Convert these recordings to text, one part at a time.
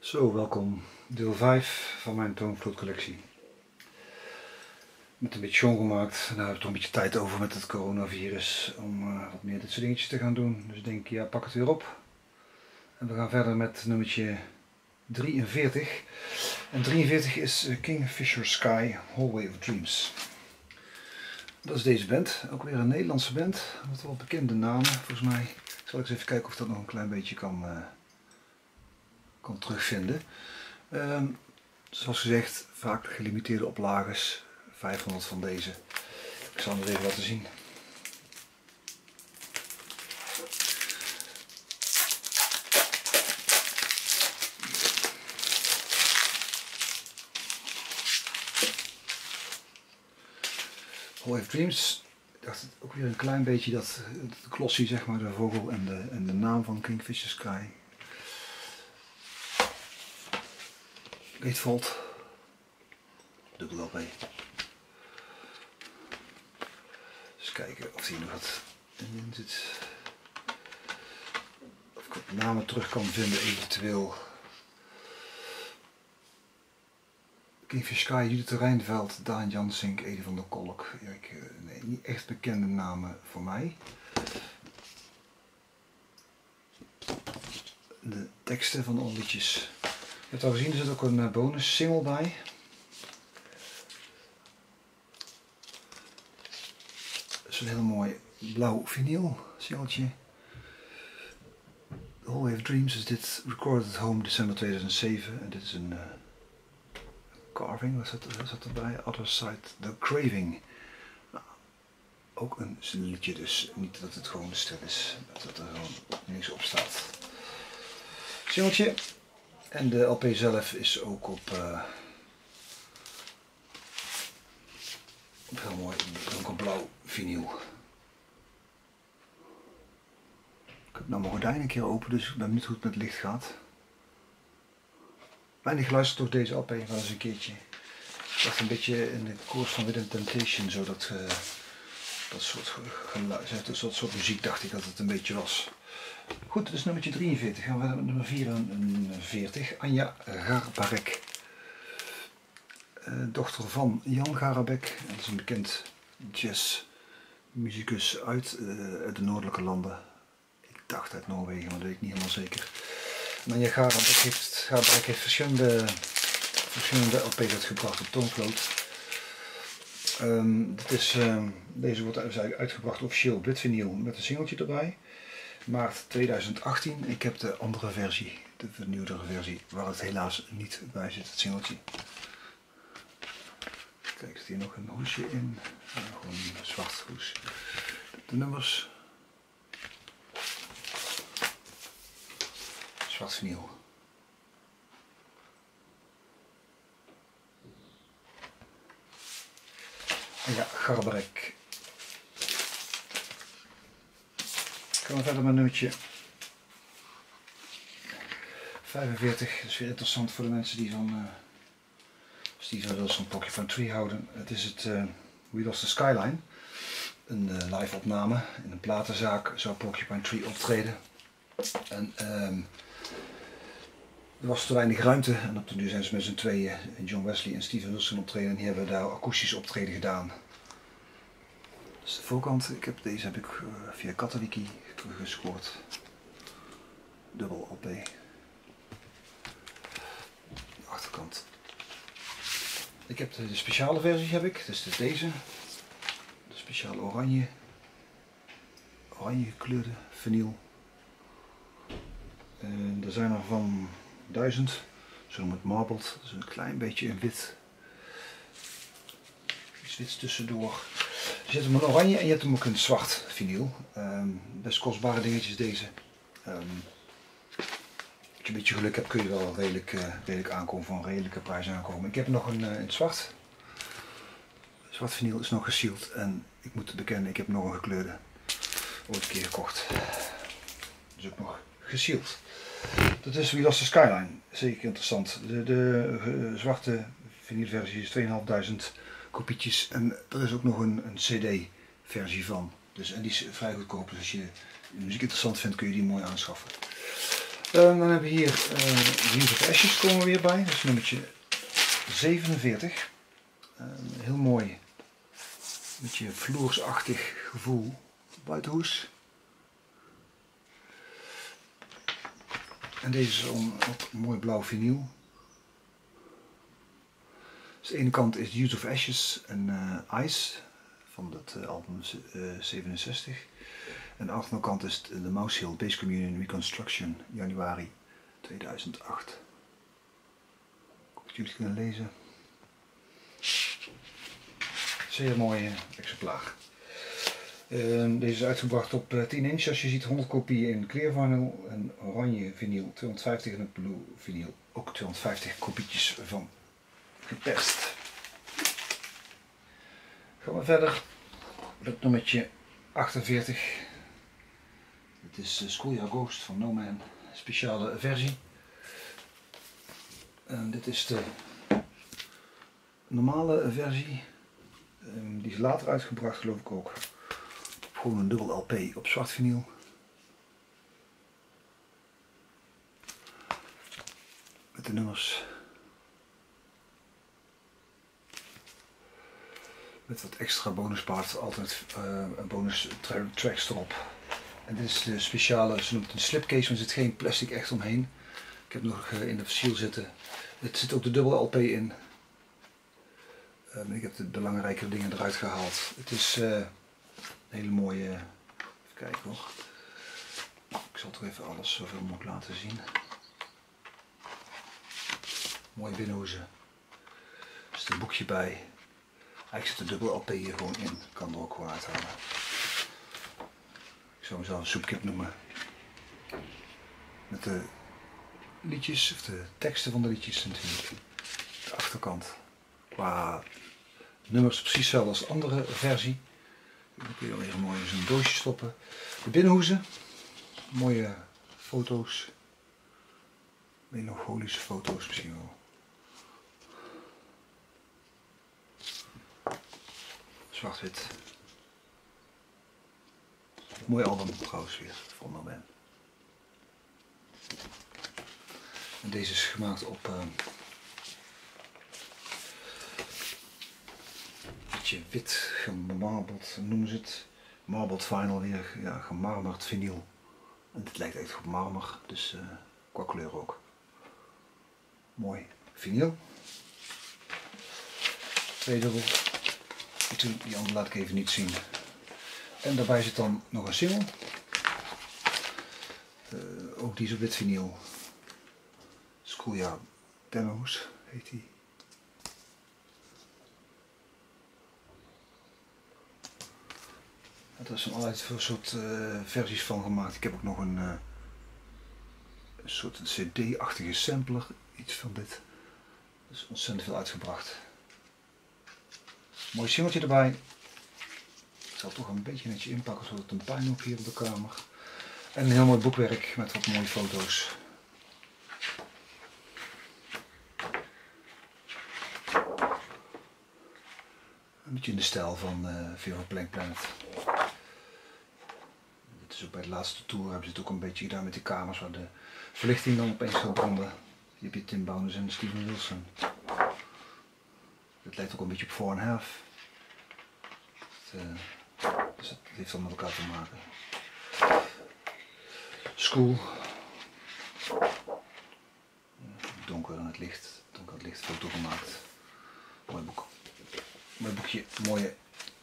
Zo, welkom. Deel 5 van mijn toonvloedcollectie. Met een beetje schoongemaakt. Daar heb ik toch een beetje tijd over met het coronavirus. Om uh, wat meer dit soort dingetjes te gaan doen. Dus ik denk, ja, pak het weer op. En we gaan verder met nummertje 43. En 43 is eh, Kingfisher Sky, Hallway of Dreams. Dat is deze band. Ook weer een Nederlandse band. Wat wel bekende namen, volgens mij. Ik zal eens even kijken of ik dat nog een klein beetje kan... Uh, kan terugvinden. Uh, zoals gezegd, vaak gelimiteerde oplages, 500 van deze. Ik zal het even laten zien. Hall Dreams, ik dacht ook weer een klein beetje dat de glossie, zeg maar, de vogel en de, en de naam van Kingfisher Sky Gatefold. Dubbel LP. Eens kijken of hier nog wat in zit. Of ik wat namen terug kan vinden eventueel. Kingfish Sky, Judith Rijnveld, Daan Jansink, Edi van der Kolk. Eh, nee, niet echt bekende namen voor mij. De teksten van de liedjes je hebt al gezien, er zit ook een eh, bonus single bij. Dat is een heel mooi blauw vinyl singeltje. The Whole Wave Dreams is dit recorded at home december 2007 en dit is een uh, carving, wat zat, zat erbij? Other Side, The Craving. Nou, ook een liedje dus, niet dat het gewoon stil is, dat er gewoon niks op staat. Singeltje, en de LP zelf is ook op, uh, heel mooi donkerblauw vinyl. Ik heb nou mijn gordijn een keer open, dus ik ben hoe het met licht gaat. Weinig geluisterd door deze LP, wel eens een keertje. Dacht een beetje in de koers van Within Temptation, zo dat, uh, dat soort geluid, dat soort muziek dacht ik dat het een beetje was. Goed, dus nummertje 43. Gaan we met nummer 44. Anja Garbarek. Uh, dochter van Jan Garabek. Dat is een bekend jazzmuzikus uit, uh, uit de noordelijke landen. Ik dacht uit Noorwegen, maar dat weet ik niet helemaal zeker. En Anja Garabek heeft, Garbarek heeft verschillende, verschillende LP's uitgebracht op Toonvloot. Um, is, um, deze wordt uitgebracht officieel op wit met een singeltje erbij maart 2018. Ik heb de andere versie, de vernieuwdere versie, waar het helaas niet bij zit, het singeltje. Kijk, zit hier nog een hoesje in. gewoon een zwart hoes. De nummers. Zwart vinyl. ja, Garbrek gaan we verder met nummertje 45. Dat is weer interessant voor de mensen die van uh, Steven Wilson Porcupine Tree houden. Het is het uh, We Lost the Skyline. Een uh, live opname in een platenzaak zou Porcupine Tree optreden. En um, er was te weinig ruimte en op de nu zijn ze met z'n tweeën, John Wesley en Steven Wilson optreden. En die hebben daar akoestisch optreden gedaan. De voorkant, ik heb, deze heb ik via Katowiki teruggescoord. Dubbel op De achterkant. Ik heb de, speciale versie heb ik, dus de deze. De speciale oranje. Oranje gekleurde vinyl. En er zijn er van duizend. Zo het marbled. Dus een klein beetje wit. Iets wits tussendoor. Je hebt hem in oranje en je hebt hem ook in zwart vinyl. Um, best kostbare dingetjes deze. Um, als je een beetje geluk hebt kun je wel redelijk, uh, redelijk aankomen voor een redelijke prijs aankomen. Ik heb nog een uh, in zwart. Zwart vinyl is nog gesealed en ik moet bekennen, ik heb nog een gekleurde ooit een keer gekocht. Dus ook nog gesealed. Dat is We Lost Skyline. Zeker interessant. De, de uh, zwarte vinylversie is 2500 kopietjes. En er is ook nog een, een cd-versie van. Dus, en die is vrij goedkoop. Dus als je muziek interessant vindt kun je die mooi aanschaffen. dan hebben we hier uh, of Ashes komen we weer bij. Dat is nummertje 47. heel mooi. Beetje vloersachtig gevoel. Buitenhoes. En deze is ook mooi blauw vinyl. De ene kant is Use of Ashes en uh, Ice van het uh, album uh, 67. En de andere kant is de Mouse Hill Base Communion Reconstruction januari 2008. Ik hoop dat jullie kunnen lezen. Zeer mooi exemplaar. Ehm, deze is uitgebracht op 10 eh, inch. Als je ziet 100 kopieën in clear vinyl en oranje vinyl 250 en blue vinyl ook 250 kopietjes van geperst. Gaan we verder met nummertje 48. Het is Schoolyard Ghost van No Man, speciale versie. En dit is de normale versie. Ehm, die is later uitgebracht geloof ik ook. Gewoon een dubbel LP op zwart vinyl. Met de nummers. Met wat extra bonusparts, altijd uh, bonus tracks erop. En dit is de speciale, ze noemt het een slipcase, maar er zit geen plastic echt omheen. Ik heb nog uh, in de versiel zitten. Het zit ook de dubbele LP in. Um, ik heb de belangrijke dingen eruit gehaald. Het is uh, een hele mooie, even kijken hoor. Ik zal toch even alles zoveel mogelijk laten zien. Mooie binnenhoezen. Er zit een boekje bij. Eigenlijk zit de dubbel LP hier gewoon in. Kan er ook gewoon uithalen. Ik zou hem zelf een soepkip noemen. Met de liedjes, of de teksten van de liedjes natuurlijk. De achterkant. Qua nummers precies hetzelfde als de andere versie. Dan kun je weer mooi in zo'n doosje stoppen. De binnenhoezen. Mooie foto's. Melancholische foto's misschien wel. Zwart-wit. Mooi album trouwens weer, van moment. En deze is gemaakt op uh, beetje wit gemarbeld, noemen ze het. Marbled vinyl weer, ja, gemarmerd vinyl. En dit lijkt echt op marmer, dus uh, qua kleur ook. Mooi vinyl. Tweedubbel. Die andere laat ik even niet zien. En daarbij zit dan nog een single. Uh, ook die is op wit vinyl. Schoolyard Demos heet die. Er zijn allerlei soort uh, versies van gemaakt. Ik heb ook nog een, een soort cd-achtige sampler, iets van dit. Er is ontzettend veel uitgebracht. Mooi singeltje erbij. Ik zal toch een beetje netje inpakken zodat het een pijn op hier op de kamer. En een heel mooi boekwerk met wat mooie foto's. Een beetje in de stijl van uh, Fear Plank Planet dus bij de laatste tour hebben ze het ook een beetje gedaan met die kamers waar de verlichting dan opeens gaat branden. Je hebt je Tim Bowness en Steven Wilson. Het lijkt ook een beetje op Four and. Het, uh, dus het heeft dan met elkaar te maken. School. Donker en het licht. Donker het licht foto gemaakt. Mooi boek. Mooi boekje. Mooie,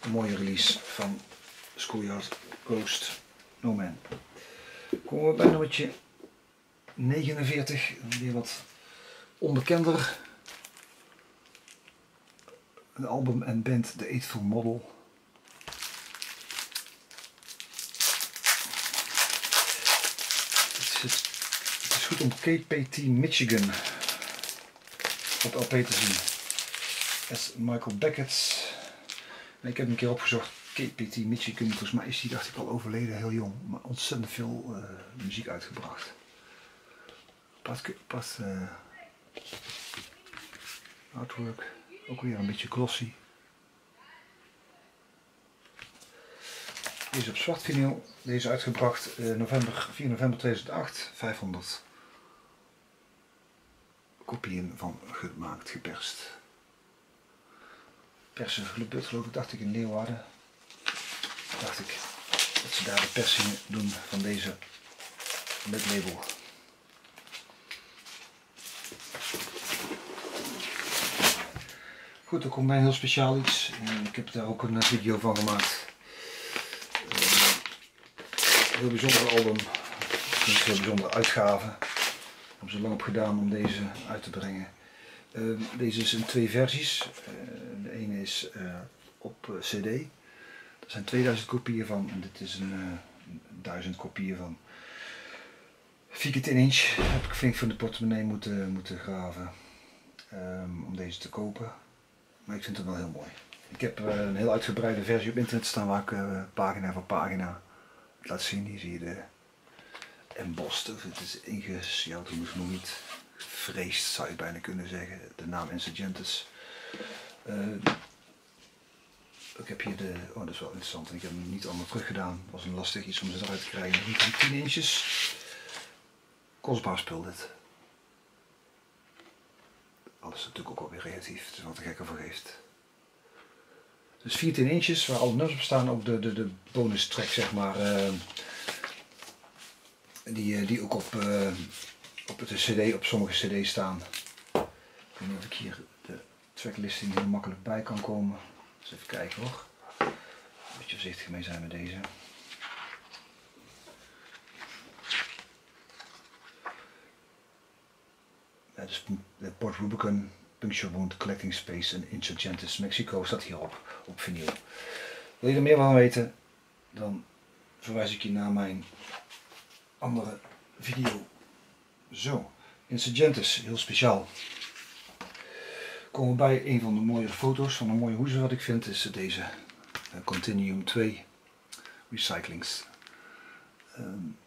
mooie release van Schoolyard Ghost. No Man. Komen we bij nummertje 49, weer wat onbekender. Een album en band The Eightful Model. Het is goed om KPT Michigan op LP te zien. As Michael Beckett. ik heb een keer opgezocht KPT Michigan, volgens mij is die, dacht ik al overleden, heel jong, maar ontzettend veel uh, muziek uitgebracht. Pas, pas uh, artwork, ook weer een beetje glossy. Deze op zwart vinyl, deze uitgebracht uh, november, 4 november 2008, 500 kopieën van gemaakt, geperst. Persen geloof ik, dacht ik in Leeuwarden. Dacht ik dat ze daar de persing doen van deze met label. Goed, er komt mij heel speciaal iets. Ik heb daar ook een video van gemaakt. Een eh, heel bijzonder album. Een heel bijzondere uitgave. Ik heb zo lang op gedaan om deze uit te brengen. Uh, deze is in twee versies. Uh, de ene is uh, op CD. Er zijn 2000 kopieën van en dit is een 1000 kopieën van. 4 keer 10 inch heb ik flink van de portemonnee moeten, moeten graven um, om deze te kopen. Maar ik vind het wel heel mooi. Ik heb een heel uitgebreide versie op internet staan waar ik pagina voor pagina laat zien. Hier zie je de embossed, het is ingesjouwd, hoe nog niet vreest zou je bijna kunnen zeggen. De naam Insurgentus. Uh, ik heb hier de, oh dat is wel interessant, ik heb hem niet allemaal teruggedaan. Het was een lastig iets om ze eruit te krijgen. Niet 10 inches. Kostbaar spul dit. Alles natuurlijk ook alweer relatief, het is wat de gekke voor. Dus 14 inches waar alle nummers op staan, ook de, de, de bonus track zeg maar. Uh, die, die ook op, uh, op de cd, op sommige cd's staan. Ik weet niet of ik hier de tracklisting heel makkelijk bij kan komen. Even kijken hoor. Een beetje voorzichtig mee zijn met deze. dus Port Rubicon, Puncture Wound, Collecting Space en Insurgentes Mexico staat hierop op vinyl. Wil je er meer van weten, dan verwijs ik je naar mijn andere video. Zo, Insurgentes, heel speciaal. Komen we bij een van de mooie foto's van een mooie hoeze wat ik vind, is deze uh, Continuum 2 Recyclings. Um,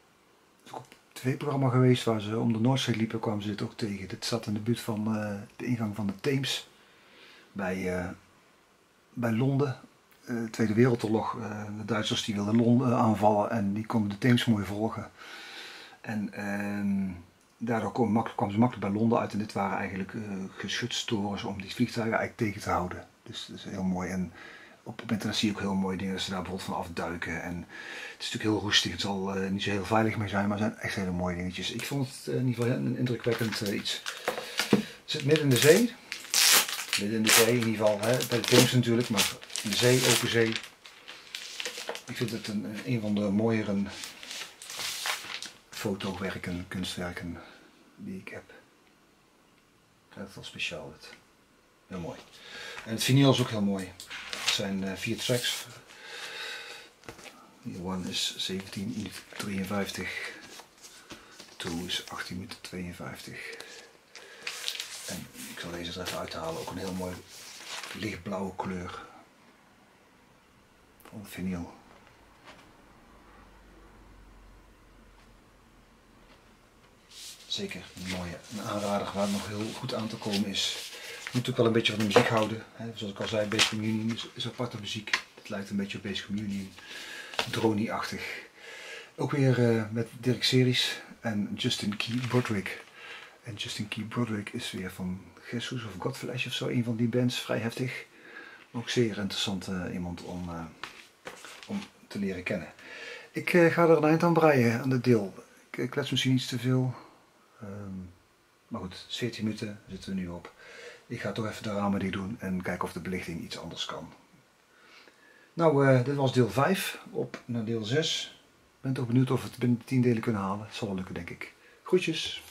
tv-programma geweest waar ze om de Noordzee liepen, kwamen ze dit ook tegen. Dit zat in de buurt van uh, de ingang van de Theems bij, uh, bij Londen. Uh, Tweede Wereldoorlog, de Duitsers die wilden Londen aanvallen en die konden de Theems mooi volgen. En ehm, daardoor kwamen kwam ze makkelijk bij Londen uit en dit waren eigenlijk geschutstores om die vliegtuigen eigenlijk tegen te houden. Dus dat is heel mooi. En op internet zie je ook heel mooie dingen dat ze daar bijvoorbeeld van afduiken. En het is natuurlijk heel roestig, het zal uh, niet zo heel veilig mee zijn, maar het zijn echt hele mooie dingetjes. Ik vond het uh, in ieder geval een indrukwekkend uh, iets. Het zit midden in de zee. Midden in de zee in ieder geval, hè, bij de Theems natuurlijk, maar in de zee, open zee. Ik vind het een, een van de mooiere fotowerken, kunstwerken die ik heb. Ik vind het wel speciaal. Het. Heel mooi. En het vinyl is ook heel mooi. Het zijn uh, vier tracks. One is 17 minuten 53. 2 is 18 minuten 52. En ik zal deze er even uithalen. Ook een heel mooi lichtblauwe kleur van vinyl. Zeker een mooie, een aanrader waar nog heel goed aan te komen is moet ook wel een beetje van de muziek houden. Hè. Zoals ik al zei, Base Communion is, is aparte muziek. Het lijkt een beetje op Base Communion. Drony-achtig. Ook weer uh, met Dirk Series en Justin Key Broderick. En Justin Key Broderick is weer van Jesus of Godflesh of zo, een van die bands, vrij heftig. Ook zeer interessant uh, iemand om, uh, om te leren kennen. Ik ga er een eind aan breien aan het deel. Ik klets misschien iets te veel. Um, maar goed, 14 minuten zitten we nu op. Ik ga toch even de ramen die doen en kijken of de belichting iets anders kan. Nou, uh, dit was deel 5. Op naar deel 6. Ik ben toch benieuwd of we het binnen de 10 delen kunnen halen. Zal wel lukken, denk ik. Groetjes.